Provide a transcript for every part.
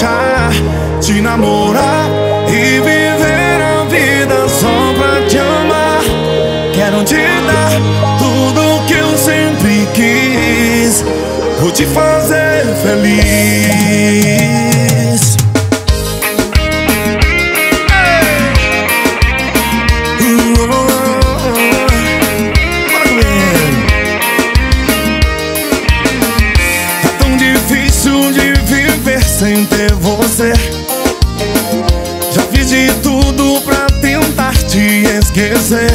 deixar, te namorar e viver a vida só pra te amar. Quero te dar tudo que eu sempre quis, vou te fazer feliz. Esquecer.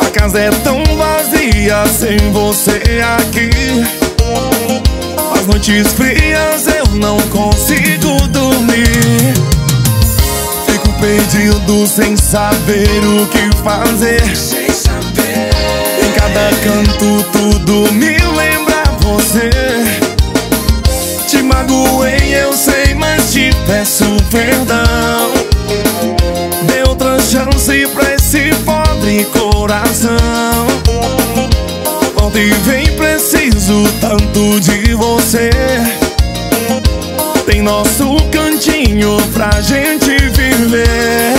A casa é tão vazia sem você aqui. As noites frias eu não consigo dormir. Fico perdido sem saber o que fazer. Em cada canto tudo me lembra você. Magoei, eu sei, mas te peço perdão chance pra esse pobre coração. Volta e vem, preciso tanto de você? Tem nosso cantinho pra gente viver.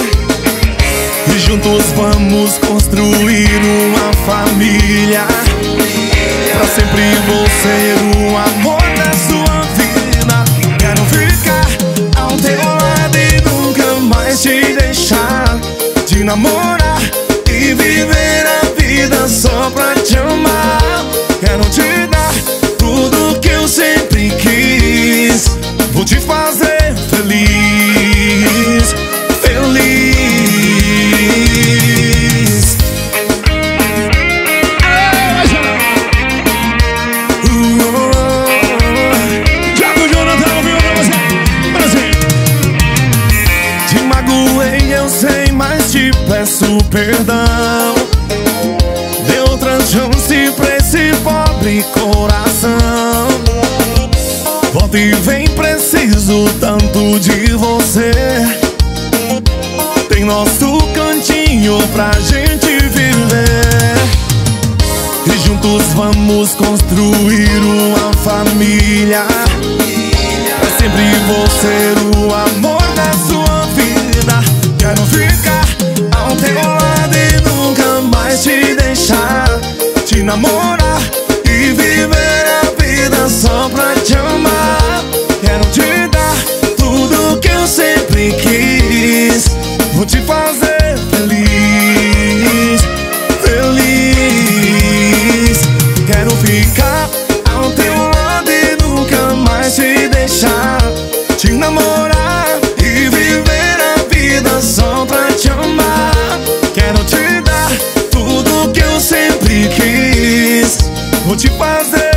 E juntos vamos construir uma família. Pra sempre você o amor da namorar e viver a vida só pra te amar. Quero te perdão. Dê outra chance pra esse pobre coração. Volta e vem, preciso tanto de você. Tem nosso cantinho pra gente viver. E juntos vamos construir uma família. Pra sempre você o amor namorar e viver a vida só pra te amar. Quero te dar tudo que eu sempre quis. Vou te fazer feliz, feliz. Quero ficar ao teu lado e nunca mais te deixar. Te namorar te fazer.